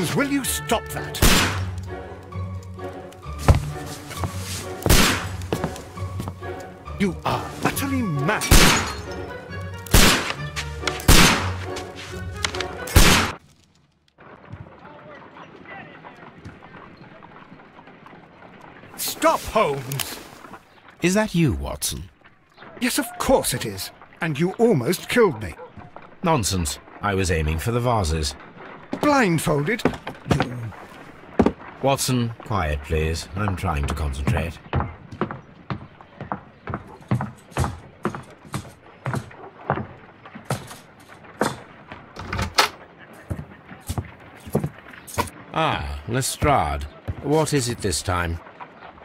Holmes, will you stop that? You are utterly mad. Stop, Holmes! Is that you, Watson? Yes, of course it is. And you almost killed me. Nonsense. I was aiming for the vases. Blindfolded? Watson, quiet, please. I'm trying to concentrate. Ah, Lestrade. What is it this time?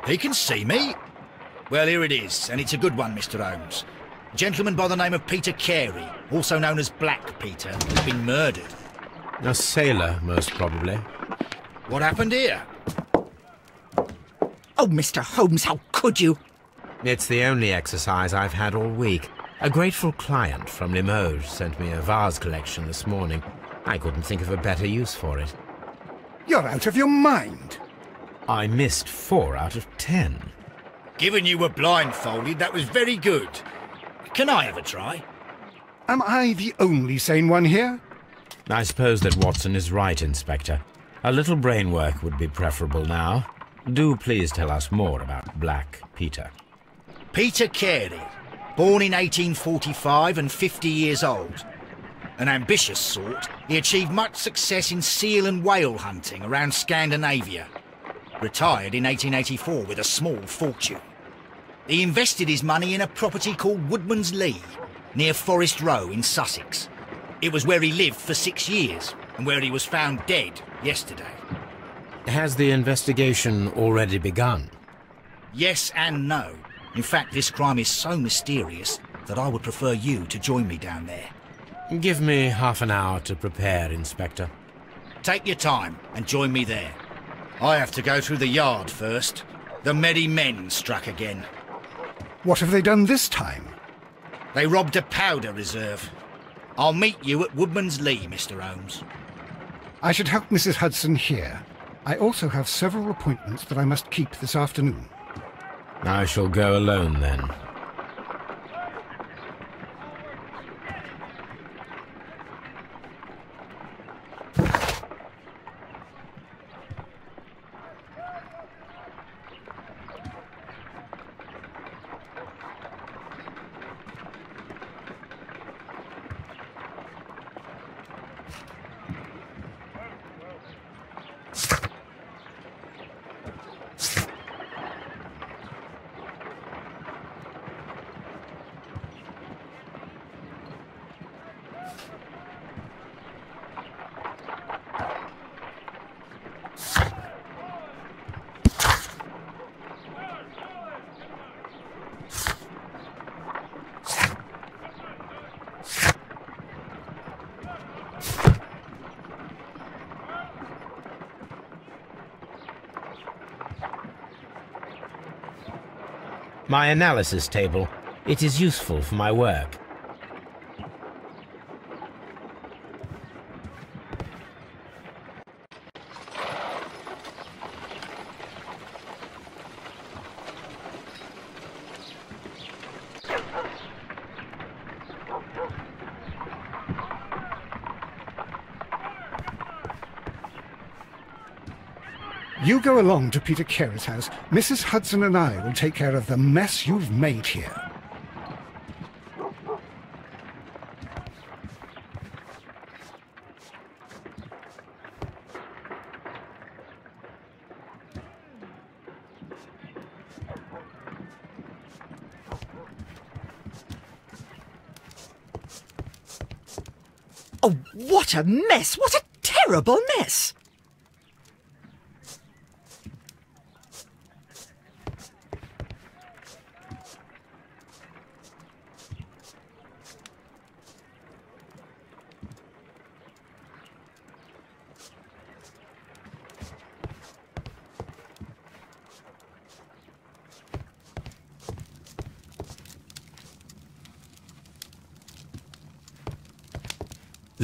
He can see me. Well, here it is, and it's a good one, Mr. Holmes. A gentleman by the name of Peter Carey, also known as Black Peter, has been murdered. A sailor, most probably. What happened here? Oh, Mr. Holmes, how could you? It's the only exercise I've had all week. A grateful client from Limoges sent me a vase collection this morning. I couldn't think of a better use for it. You're out of your mind. I missed four out of ten. Given you were blindfolded, that was very good. Can I have a try? Am I the only sane one here? I suppose that Watson is right, Inspector. A little brain work would be preferable now. Do please tell us more about Black Peter. Peter Carey, born in 1845 and 50 years old. An ambitious sort, he achieved much success in seal and whale hunting around Scandinavia. Retired in 1884 with a small fortune. He invested his money in a property called Woodman's Lee, near Forest Row in Sussex. It was where he lived for six years, and where he was found dead yesterday. Has the investigation already begun? Yes and no. In fact, this crime is so mysterious that I would prefer you to join me down there. Give me half an hour to prepare, Inspector. Take your time and join me there. I have to go through the yard first. The Merry Men struck again. What have they done this time? They robbed a powder reserve. I'll meet you at Woodman's Lee, Mr. Holmes. I should help Mrs. Hudson here. I also have several appointments that I must keep this afternoon. I shall go alone then. My analysis table. It is useful for my work. You go along to Peter Carey's house. Mrs. Hudson and I will take care of the mess you've made here. Oh, what a mess! What a terrible mess!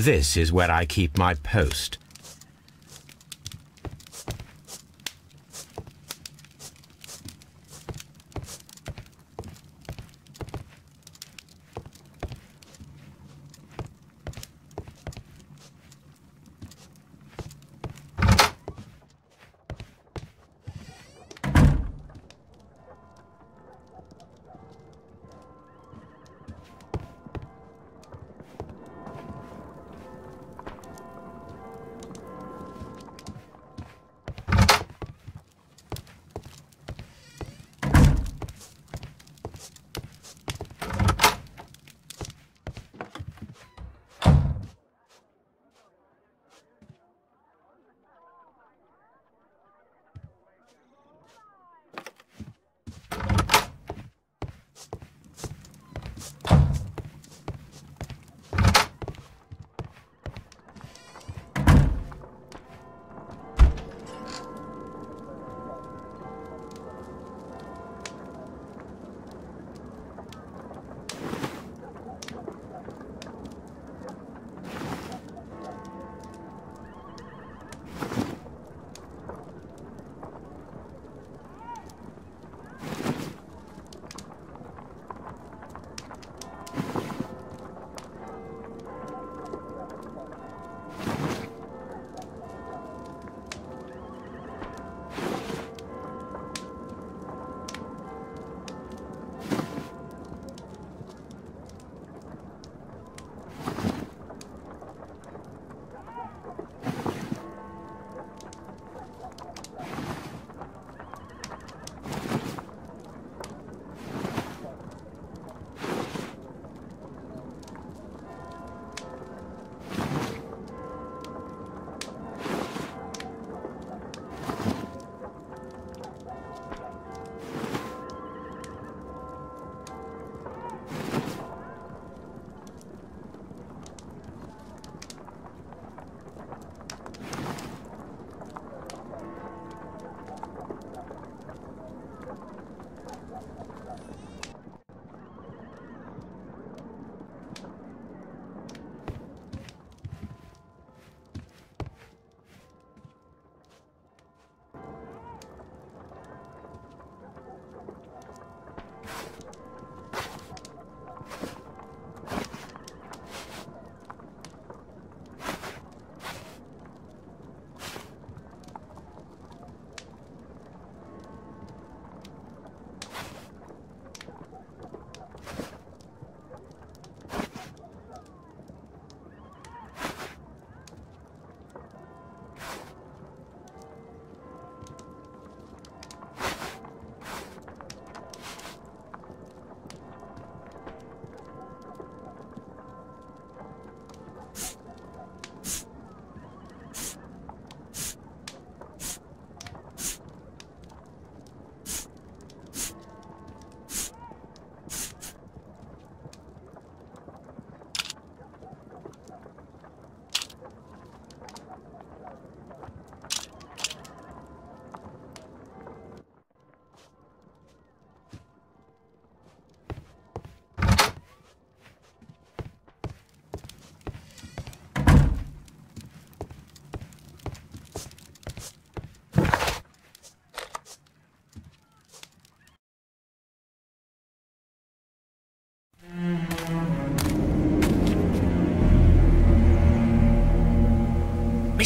This is where I keep my post.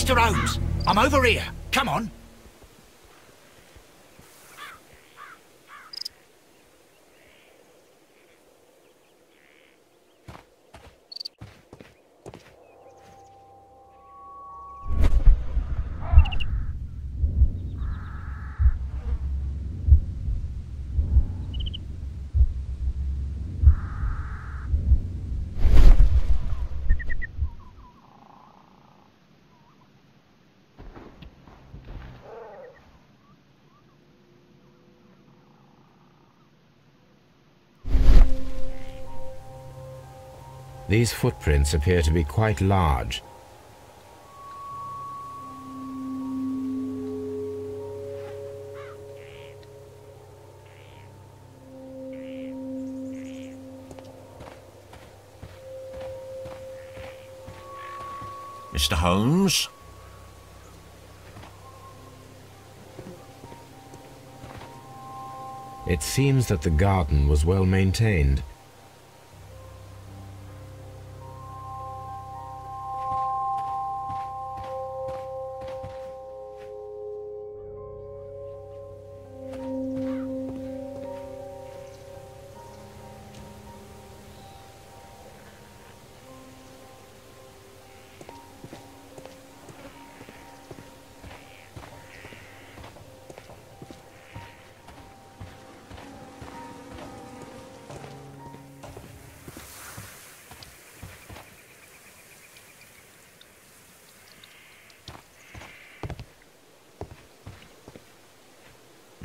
Mr. Holmes, I'm over here. Come on. These footprints appear to be quite large. Mr. Holmes? It seems that the garden was well maintained.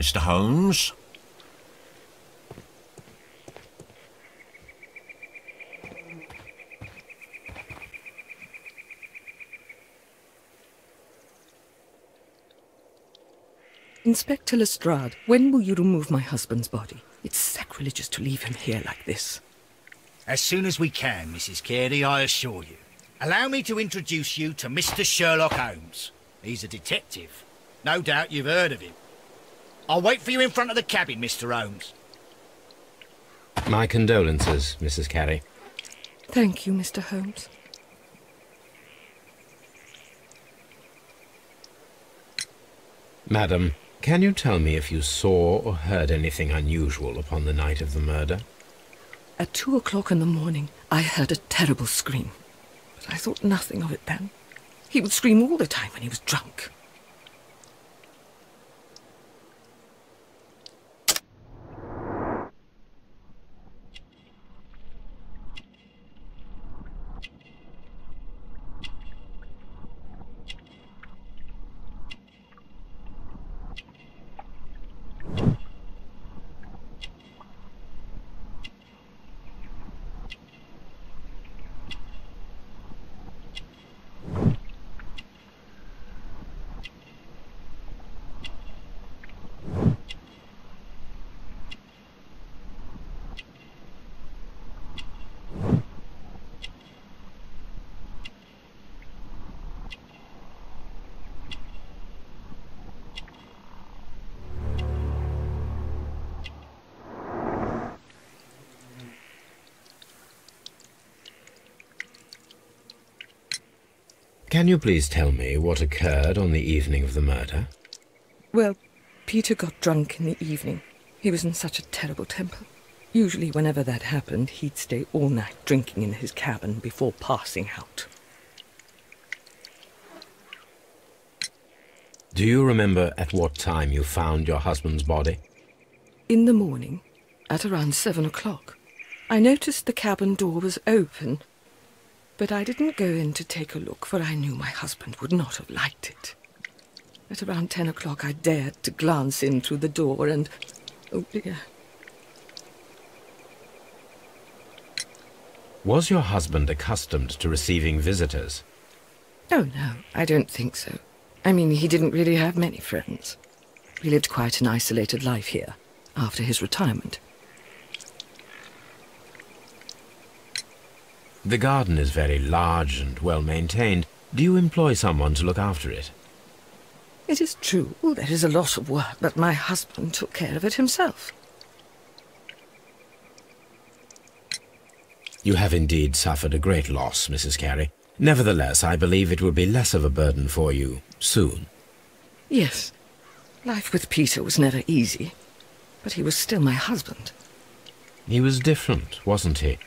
Mr. Holmes? Inspector Lestrade, when will you remove my husband's body? It's sacrilegious to leave him here like this. As soon as we can, Mrs. Carey, I assure you. Allow me to introduce you to Mr. Sherlock Holmes. He's a detective. No doubt you've heard of him. I'll wait for you in front of the cabin, Mr. Holmes. My condolences, Mrs. Carey. Thank you, Mr. Holmes. Madam, can you tell me if you saw or heard anything unusual upon the night of the murder? At two o'clock in the morning, I heard a terrible scream. But I thought nothing of it then. He would scream all the time when he was drunk. Can you please tell me what occurred on the evening of the murder? Well, Peter got drunk in the evening. He was in such a terrible temper. Usually, whenever that happened, he'd stay all night drinking in his cabin before passing out. Do you remember at what time you found your husband's body? In the morning, at around seven o'clock, I noticed the cabin door was open, but I didn't go in to take a look, for I knew my husband would not have liked it. At around ten o'clock, I dared to glance in through the door, and oh dear, Was your husband accustomed to receiving visitors? Oh, no, I don't think so. I mean, he didn't really have many friends. He lived quite an isolated life here, after his retirement. The garden is very large and well maintained. Do you employ someone to look after it? It is true, there is a lot of work, but my husband took care of it himself. You have indeed suffered a great loss, Mrs. Carey. Nevertheless, I believe it will be less of a burden for you soon. Yes, life with Peter was never easy, but he was still my husband. He was different, wasn't he,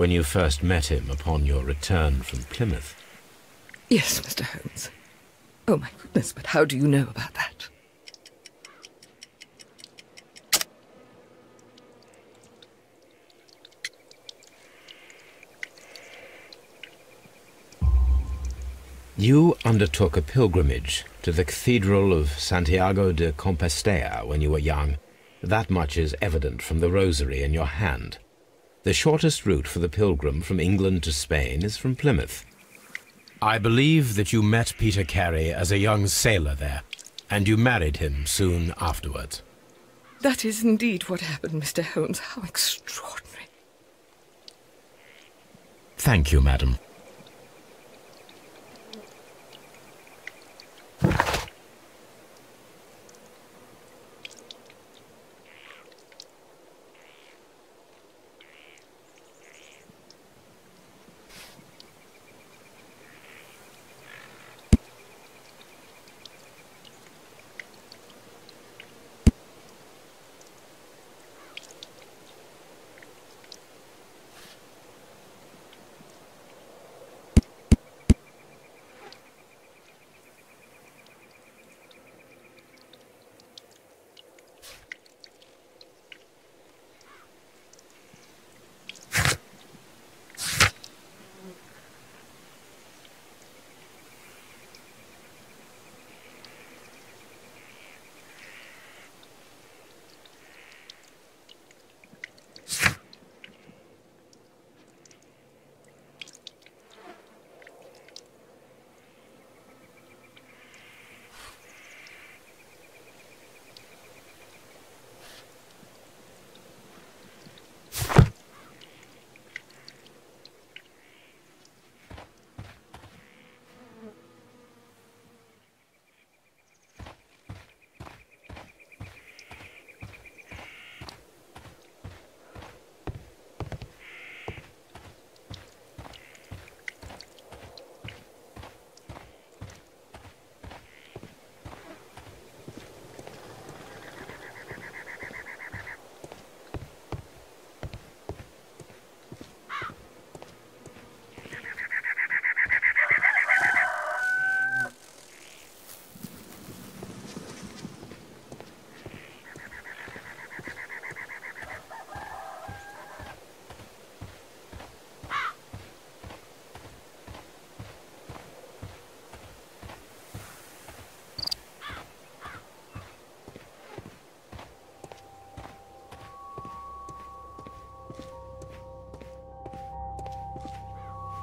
when you first met him upon your return from Plymouth? Yes, Mr. Holmes. Oh, my goodness, but how do you know about that? You undertook a pilgrimage to the Cathedral of Santiago de Compostela when you were young. That much is evident from the rosary in your hand. The shortest route for the pilgrim from England to Spain is from Plymouth. I believe that you met Peter Carey as a young sailor there, and you married him soon afterwards. That is indeed what happened, Mr. Holmes. How extraordinary. Thank you, madam.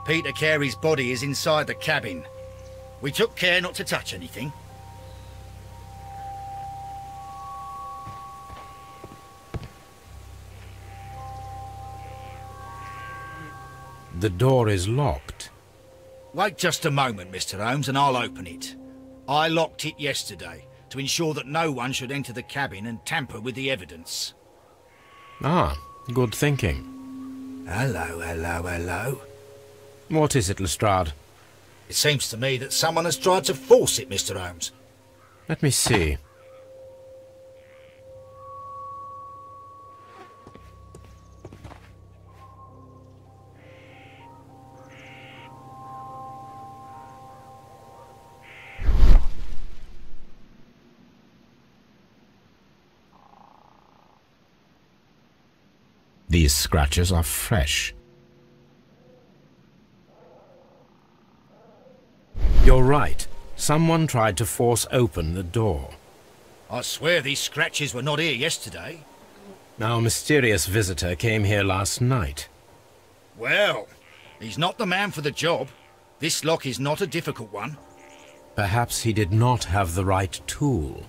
Peter Carey's body is inside the cabin. We took care not to touch anything. The door is locked. Wait just a moment, Mr. Holmes, and I'll open it. I locked it yesterday to ensure that no one should enter the cabin and tamper with the evidence. Ah, good thinking. Hello, hello, hello. What is it, Lestrade? It seems to me that someone has tried to force it, Mr. Holmes. Let me see. These scratches are fresh. You're right. Someone tried to force open the door. I swear these scratches were not here yesterday. Our mysterious visitor came here last night. Well, he's not the man for the job. This lock is not a difficult one. Perhaps he did not have the right tool.